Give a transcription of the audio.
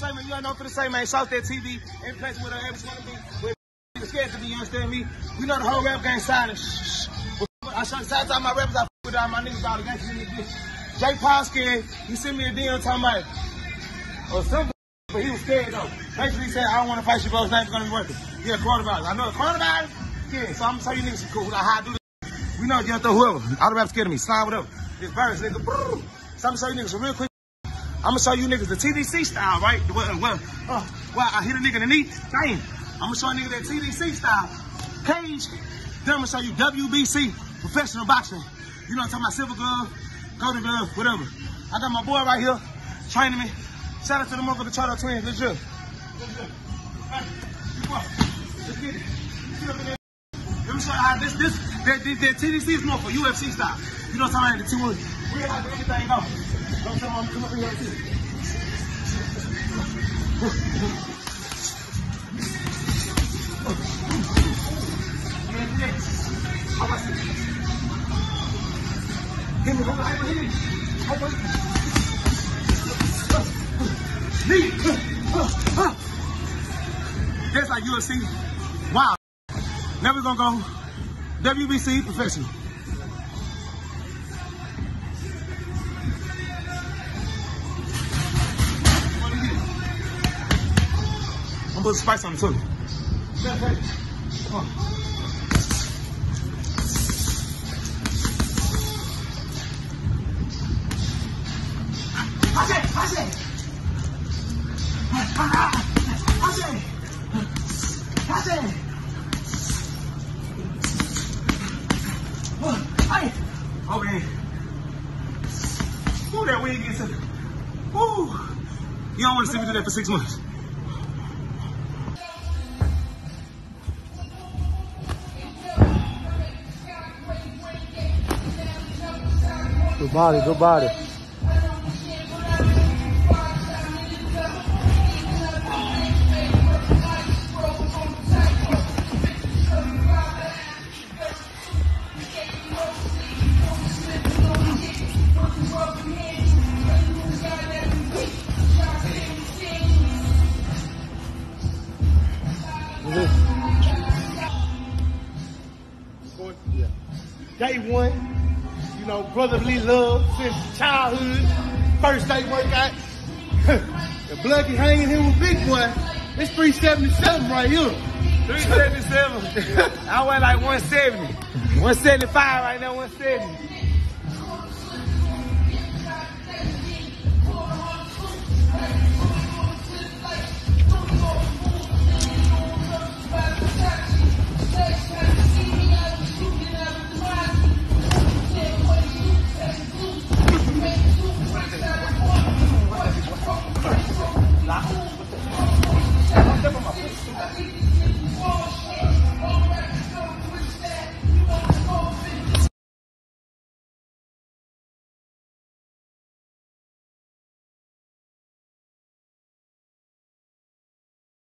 the man. You know for the same, man. Shout that TV in place with her ever want to be. Niggas scared to be, you understand me? We know the whole rap game side. and Shh. I shout shout out my rappers. I f- with all my niggas, all the gangsters in this bitch. Jake Paul. He sent me a DM talking about, or something. But he was scared though. Basically, he said, I don't want to fight you, bro. It's not gonna be worth it. Yeah, coronavirus. I know coronavirus. Yeah, so I'm gonna tell you niggas cool. Like how I do this. We know you get through whoever. All the rap scared of me. Slide Slime whatever. This virus, nigga. So I'm gonna show you niggas real quick. I'm gonna show you niggas the TDC style, right? Well, well, uh, well I hit a nigga in the knee. Damn. I'm gonna show a nigga that TDC style. Cage. Then I'm gonna show you WBC, professional boxing. You know what I'm talking about? Silver glove, golden glove, whatever. I got my boy right here training me. Shout out to the motherfucking Charlo Twins. Let's go. Let's get it. Let me show you how this, this, that, that, that TDC is more for UFC style. You know about? The two ones. We got to everything go. Don't tell me I'm come up here too. Hit me, hold on, hit me. Hold on. Knee. That's like UFC. Wow. Never gonna go WBC professional. Putting spice on it too. Come on. Okay. Ooh, that wig a. Ooh. You don't want to see me do that for six months. Body, good body. Day one, you know, brotherly love since childhood. First day workout. the blood can hanging here with big boy. It's 377 right here. 377. I went like 170. 175 right now, 170.